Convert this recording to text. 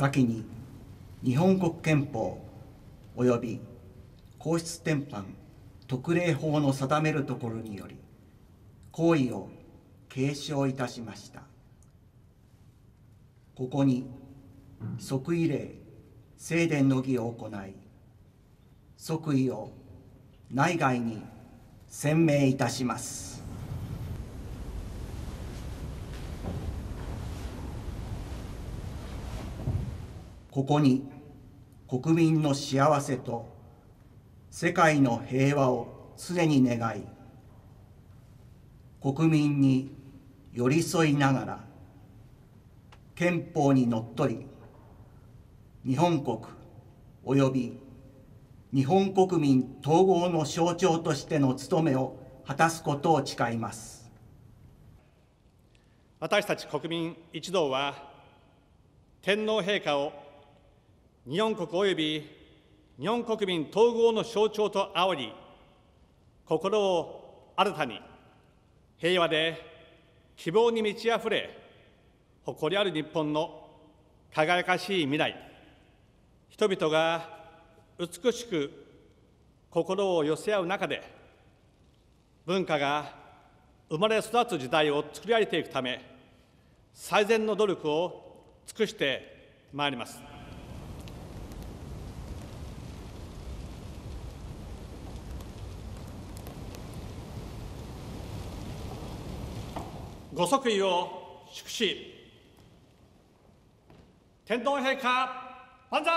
先に日本国憲法及び皇室典範特例法の定めるところにより行為を継承いたしました。ここに即位礼正殿の儀を行い即位を内外に宣明いたします。ここに国民の幸せと世界の平和を常に願い国民に寄り添いながら憲法にのっとり日本国及び日本国民統合の象徴としての務めを果たすことを誓います。私たち国民一同は天皇陛下を日本国及び日本国民統合の象徴とあおり心を新たに平和で希望に満ち溢れ誇りある日本の輝かしい未来人々が美しく心を寄せ合う中で文化が生まれ育つ時代を作り上げていくため最善の努力を尽くしてまいります。ご即位を祝し天皇陛下万歳！